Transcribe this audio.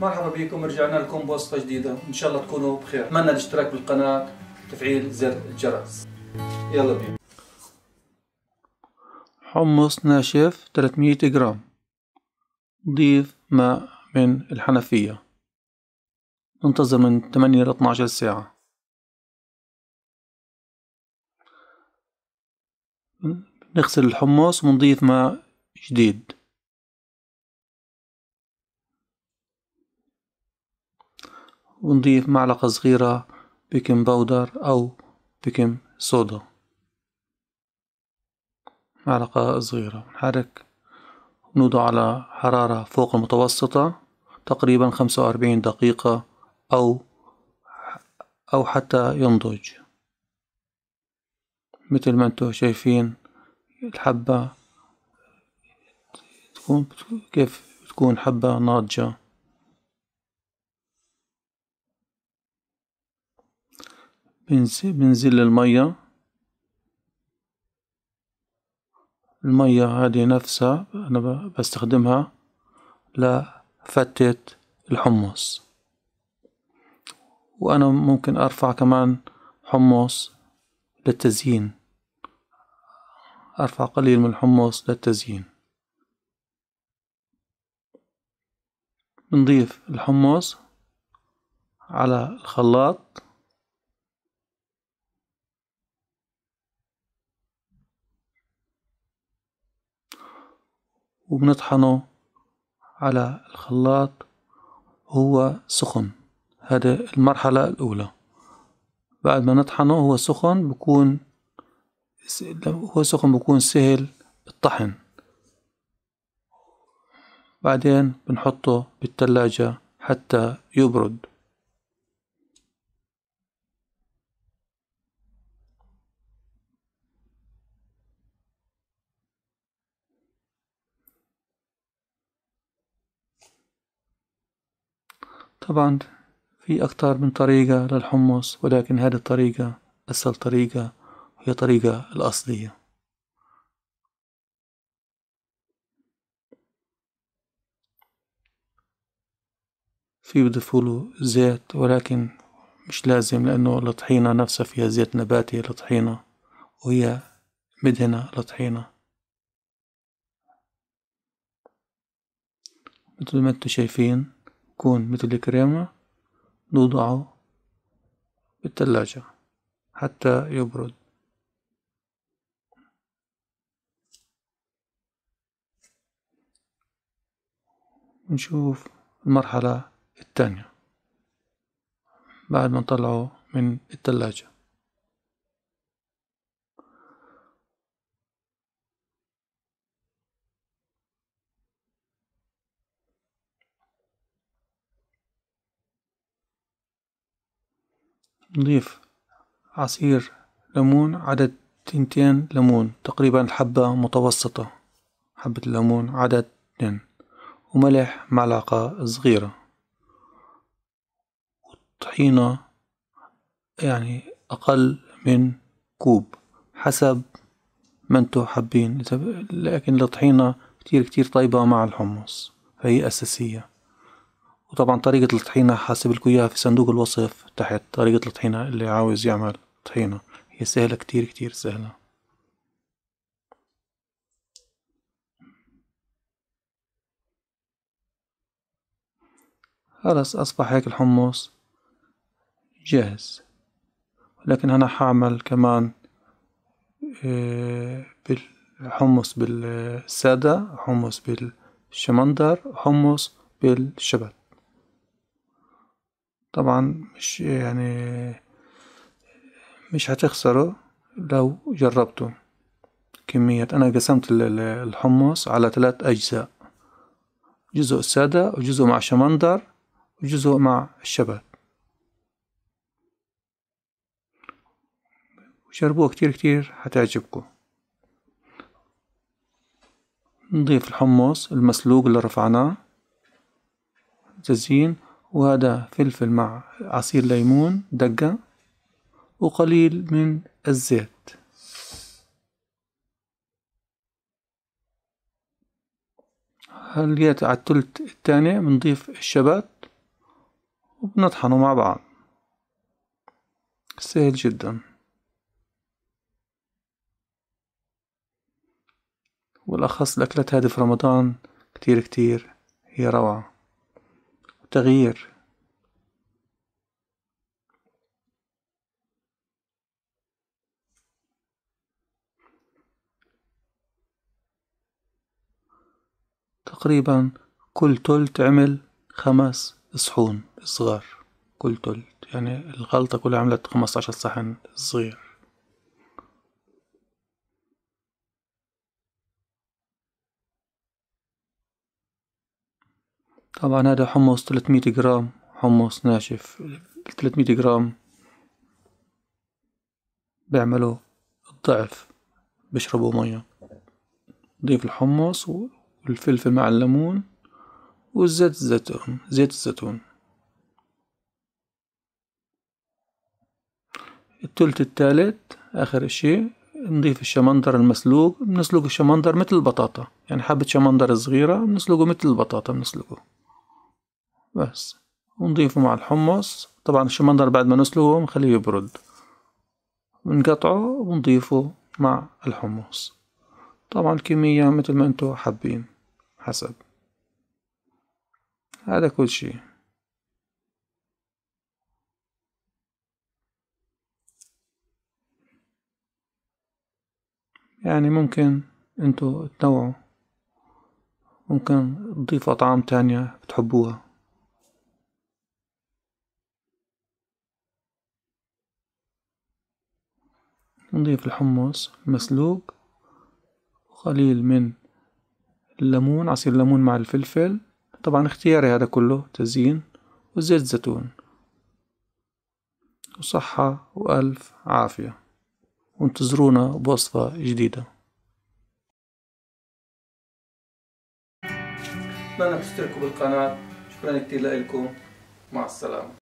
مرحبا بكم. رجعنا لكم بوصفة جديدة. إن شاء الله تكونوا بخير. أتمنى الاشتراك بالقناة تفعيل زر الجرس. يلا بينا. حمص ناشف 300 جرام. ضيف ماء من الحنفية. ننتظر من 8 إلى 12 ساعة. نغسل الحمص ونضيف ماء جديد. ونضيف معلقة صغيرة baking powder أو baking soda. معلقة صغيرة. نحرك نوضع على حرارة فوق المتوسطة تقريبا خمسة وأربعين دقيقة أو أو حتى ينضج. مثل ما أنتم شايفين الحبة تكون كيف تكون حبة ناضجة. بنزل المية المية هذه نفسها أنا بستخدمها لفتة الحمص. وأنا ممكن أرفع كمان حمص للتزيين. أرفع قليل من الحمص للتزيين. بنضيف الحمص على الخلاط. وبنطحنه على الخلاط هو سخن. هذا المرحلة الأولى. بعد ما نطحنه هو سخن بكون هو سخن بكون سهل الطحن. بعدين بنحطه بالثلاجة حتى يبرد. طبعا في أكثر من طريقة للحمص ولكن هذه الطريقة أسهل طريقة هي الطريقة الأصلية. في بضيفوله زيت ولكن مش لازم لأنه الطحينة نفسها فيها زيت نباتي الطحينة وهي مدهنة الطحينة مثل ما أنتم شايفين يكون مثل الكريمة نوضعه بالثلاجة حتى يبرد. نشوف المرحلة الثانية بعد ما نطلعه من الثلاجة نضيف عصير ليمون عدد تنتين ليمون تقريبا حبة متوسطة حبة الليمون عدد اثنين وملح معلقة صغيرة. والطحينة يعني أقل من كوب حسب ما انتو حابين. لكن الطحينة كتير كتير طيبة مع الحمص فهي أساسية. وطبعا طريقة الطحينة حاسب إياها في صندوق الوصف تحت طريقة الطحينة اللي عاوز يعمل طحينة. هي سهلة كتير كتير سهلة. خلاص أصبح هيك الحمص. جاهز. لكن أنا حعمل كمان آه، بالحمص بالسادة حمص بالشمندر حمص بالشبت. طبعا مش يعني مش هتخسروا لو جربتوا كمية أنا قسمت الحمص على ثلاث أجزاء جزء سادة وجزء مع شمندر وجزء مع الشبت. وشربوها كتير كتير حتعجبكم نضيف الحمص المسلوق اللي رفعناه تزيين وهذا فلفل مع عصير ليمون دقة وقليل من الزيت. هل جيت على التلت التاني بنضيف الشبت وبنطحنه مع بعض. سهل جدا. والأخص الأكلات هذه في رمضان كتير كتير هي روعة. وتغيير تقريبا كل تل تعمل خمس صحون صغار. كل تل يعني الخلطة كلها عملت خمسة صحن صغير. طبعا هذا حمص 300 جرام حمص ناشف 300 جرام بيعملوا الضعف بيشربوا مية. نضيف الحمص والفلفل مع الليمون وزيت الزيتون زيت الزيتون. التلت التالت آخر إشي نضيف الشمندر المسلوق بنسلق الشمندر مثل البطاطا. يعني حبة شمندر صغيرة بنسلقه مثل البطاطا بنسلقه. بس. ونضيفه مع الحمص. طبعا الشمندر بعد ما نسلقه نخليه يبرد. بنقطعه ونضيفه مع الحمص. طبعا الكمية مثل ما انتو حابين حسب. هذا كل شي يعني ممكن انتو تنوعوا. ممكن تضيفوا أطعام تانية بتحبوها. نضيف الحمص المسلوق وقليل من الليمون عصير الليمون مع الفلفل. طبعا اختياري هذا كله تزيين وزيت زيتون. وصحة وألف عافية. وانتظرونا بوصفة جديدة. أتمنى تشتركوا بالقناة. شكرا كتير لكم. مع السلامة.